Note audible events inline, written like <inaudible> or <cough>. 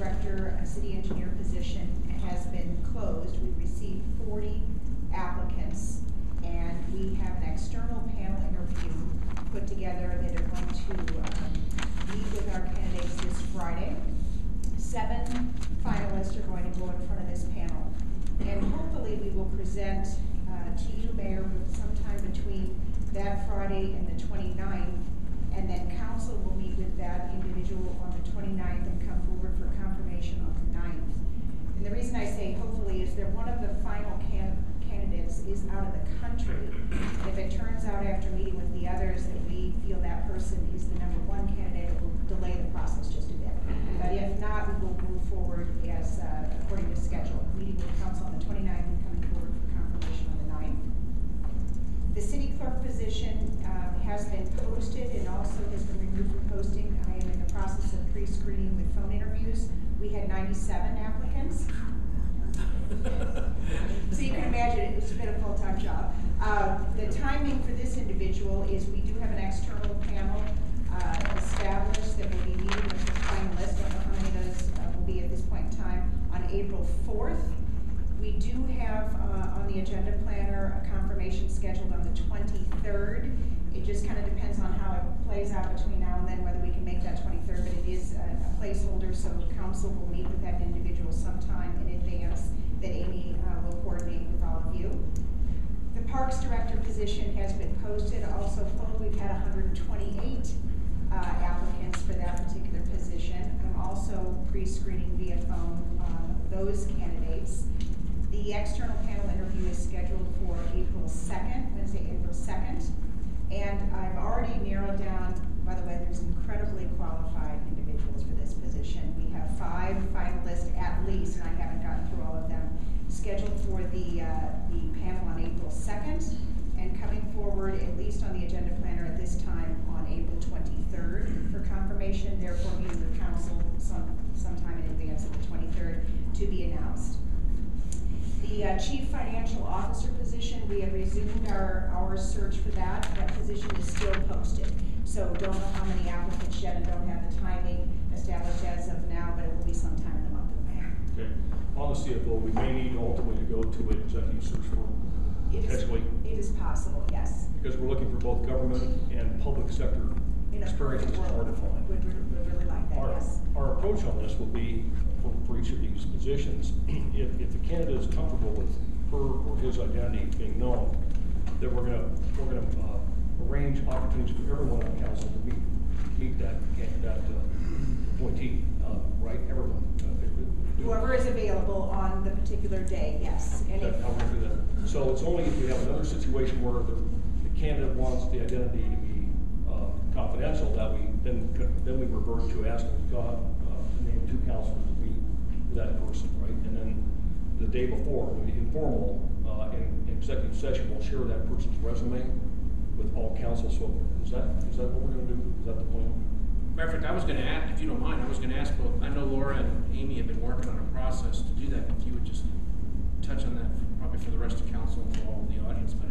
Director, a city engineer position has been closed. We've received forty applicants, and we have an external panel interview put together that are going to, um, meet with our candidates this Friday. Seven finalists are going to go in front of this panel. And hopefully, we will present, uh, to you, Mayor, sometime between that Friday and the 29th. And then council will meet with that individual on the 29th and come forward for confirmation on the 9th. And the reason I say hopefully is that one of the final can, candidates is out of the country. If it turns out after meeting with the others that we feel that person is the number one candidate, it will delay the process just a bit. But if not, we will move forward as, uh, according to schedule, meeting with council on the 29th and coming forward for confirmation on the 9th. The city clerk position has been posted and also has been removed from posting. I am in the process of pre-screening with phone interviews. We had ninety-seven applicants. <laughs> So you can imagine, it's been a full-time job. Uh, The timing for this individual is we do have an external panel uh, established that will be meeting with the finalists. Don't know how many of those uh, will be at this point in time, on April fourth. We do have uh, on the agenda planner a confirmation scheduled on the twenty-third. It just kind of depends on how it plays out between now and then, whether we can make that twenty-third, but it is a a placeholder, so council will meet with that individual sometime in advance that Amy uh, will coordinate with all of you. The Parks Director position has been posted, also we've had hundred and twenty-eight uh, applicants for that particular position. I'm also pre-screening via phone um, those candidates. The external panel interview is scheduled for April second, Wednesday, April second. And I've already narrowed down, by the way, there's incredibly qualified individuals for this position. We have five finalists at least, and I haven't gotten through all of them, scheduled for the, uh, the panel on April second, and coming forward, at least on the agenda planner at this time, on April twenty-third for confirmation, therefore meeting with council some, sometime in advance of the twenty-third to be. The uh, chief financial officer position, we have resumed our, our search for that. That position is still posted. So don't know how many applicants yet and don't have the timing established as of now, but it will be sometime in the month of May. Okay, on the CFO, we may need ultimately to go to an executive search for It is- potentially, It is possible, yes. because we're looking for both government and public sector experience, is hard to find. Would, would would really like that, Our, yes. Approach on this will be, for, for each of these positions, <clears throat> if, if the candidate is comfortable with her or his identity being known, then we're gonna, we're gonna, uh, arrange opportunities for everyone on council to meet, meet that, can- that, uh, appointee, uh, right, everyone. uh, if- if- Whoever is available on the particular day, yes. And if, how gonna do that. So it's only if we have another situation where the, the candidate wants the identity to be, uh, confidential, that we, then, then we revert to asking God, uh, to name two councilors to with that person, right? And then the day before, the informal, uh, in in executive session, we'll share that person's resume with all council, so is that, is that what we're gonna do? Is that the plan? Matter of fact, I was gonna ask, if you don't mind, I was gonna ask both, I know Laura and Amy have been working on a process to do that, if you would just touch on that, probably for the rest of council and all the audience, but